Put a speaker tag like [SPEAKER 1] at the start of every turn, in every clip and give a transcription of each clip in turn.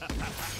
[SPEAKER 1] Ha ha ha!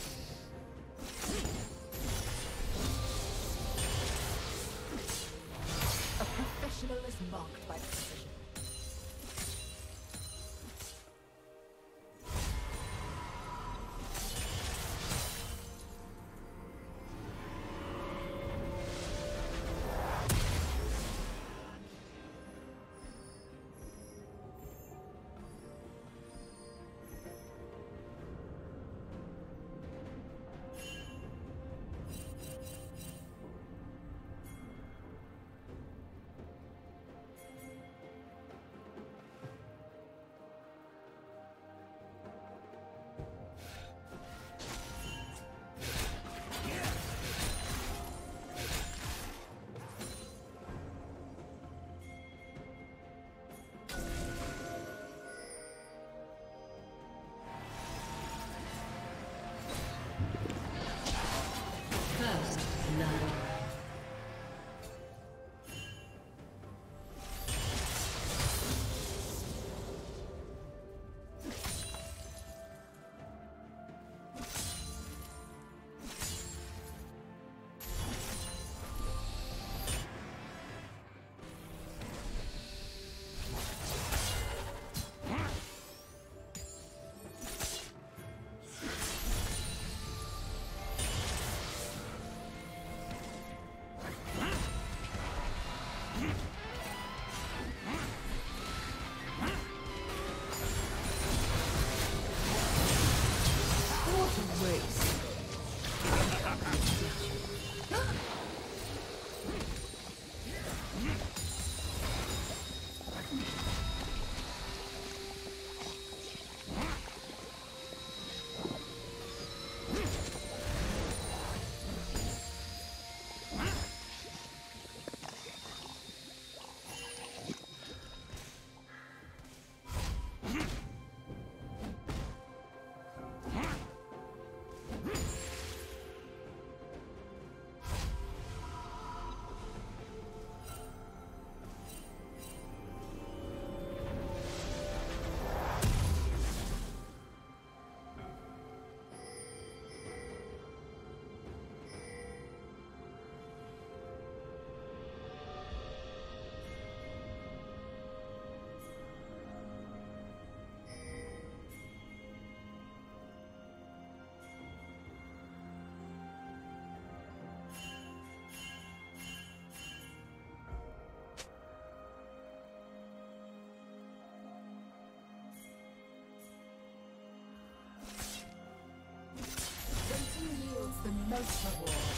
[SPEAKER 1] Unstoppable.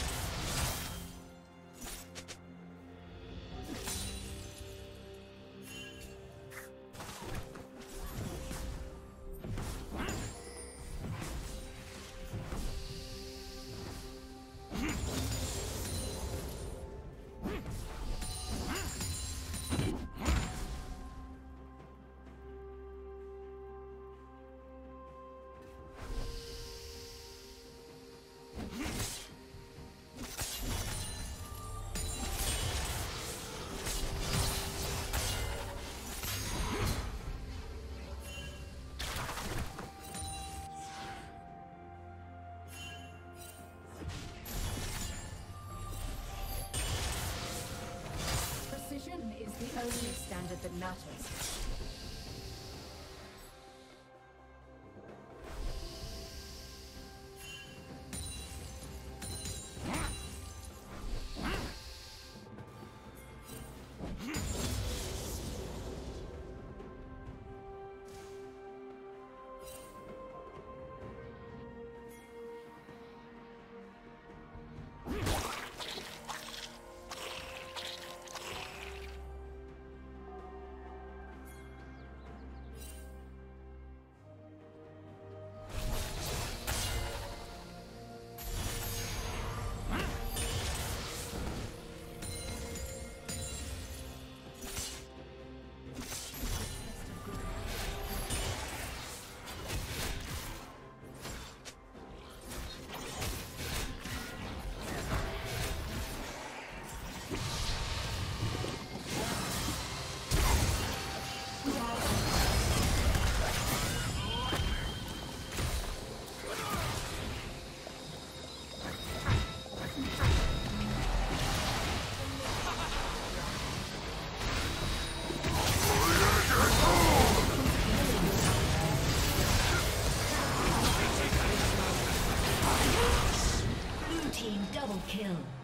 [SPEAKER 1] Close reward. Only standard that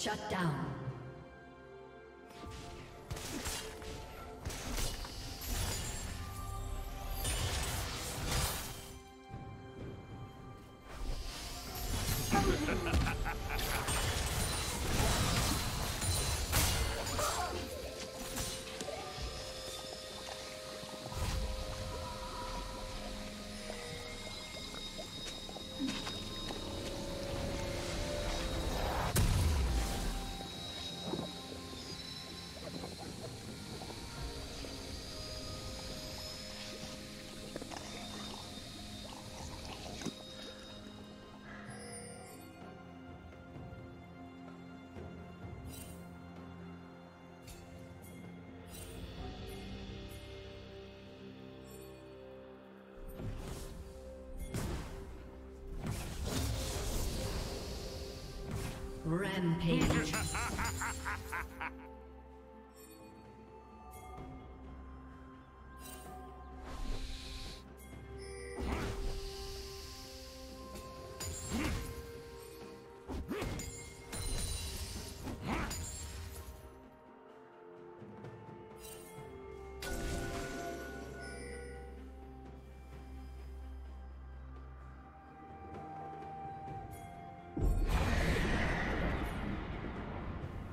[SPEAKER 2] Shut down. Rampage.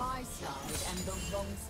[SPEAKER 1] My side and the wrong side.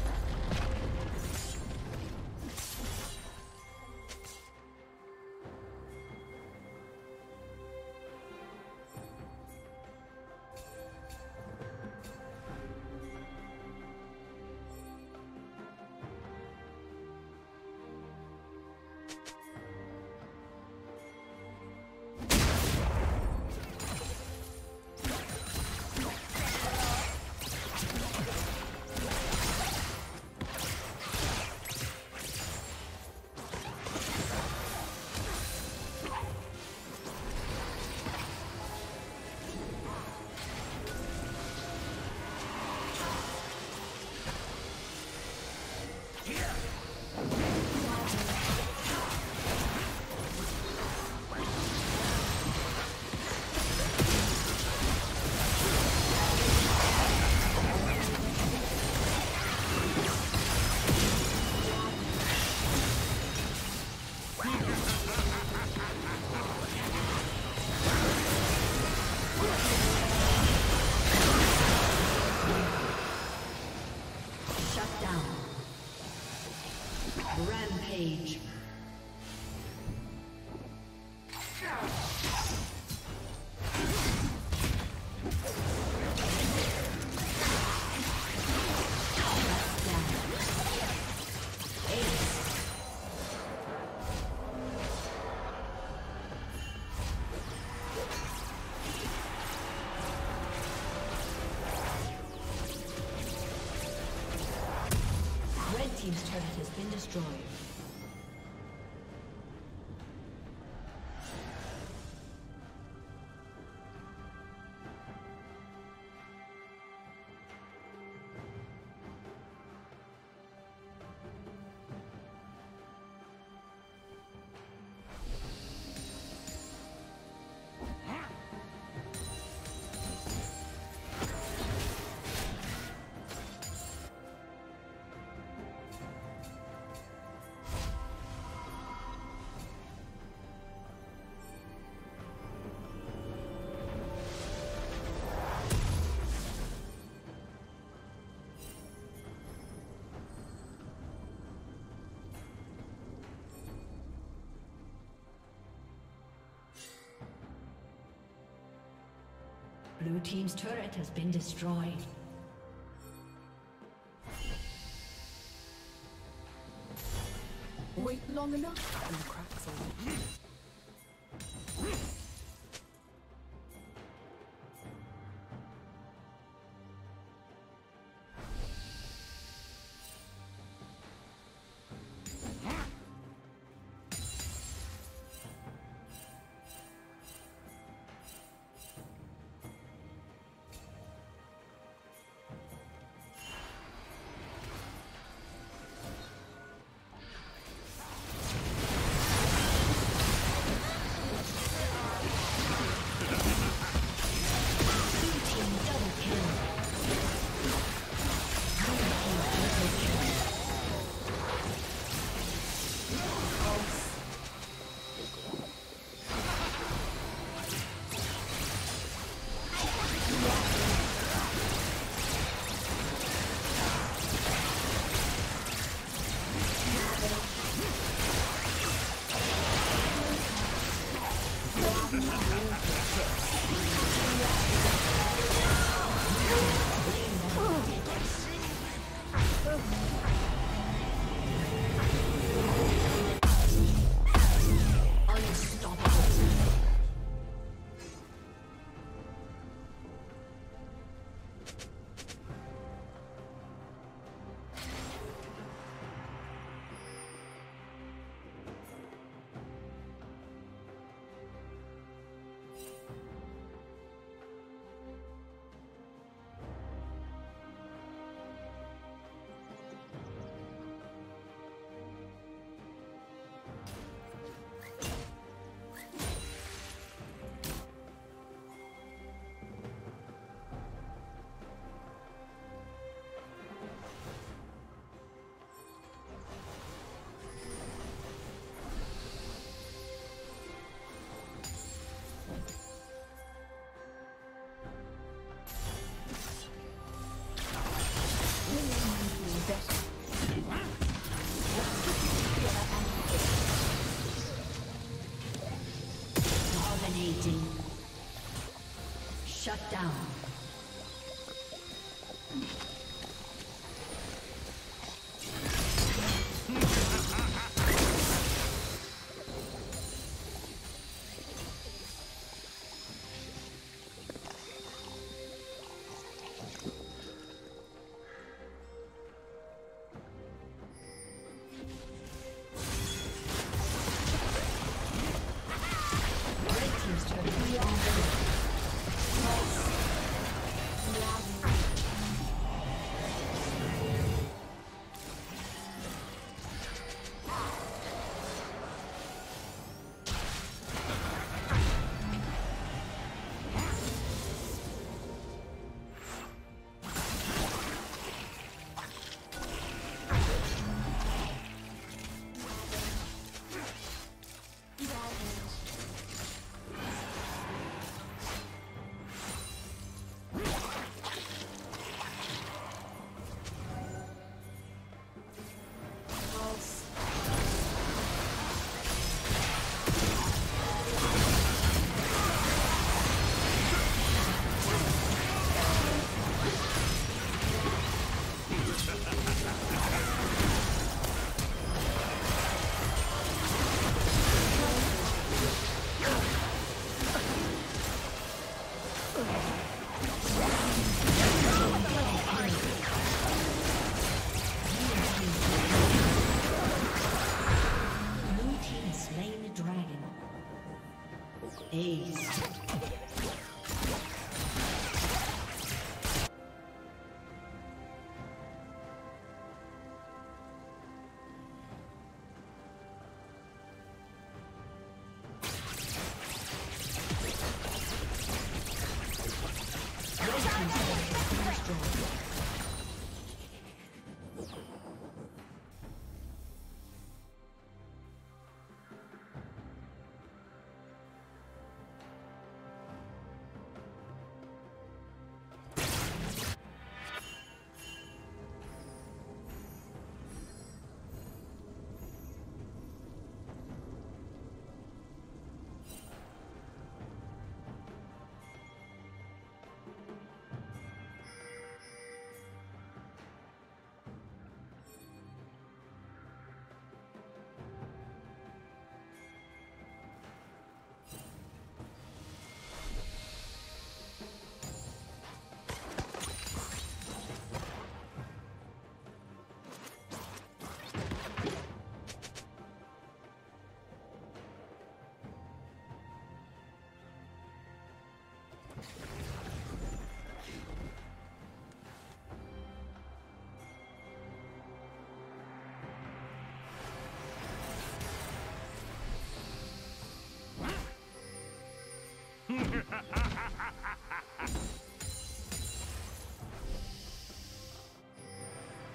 [SPEAKER 2] destroyed. Blue Team's turret has been destroyed.
[SPEAKER 1] Wait long enough and the cracks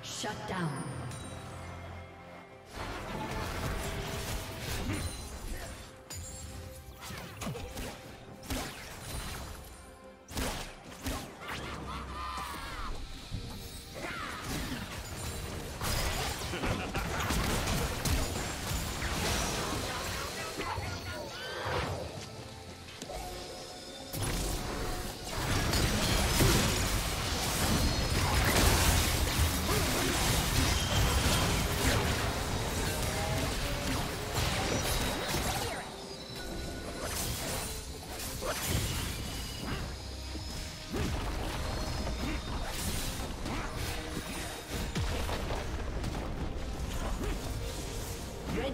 [SPEAKER 2] Shut down.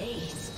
[SPEAKER 2] Ace.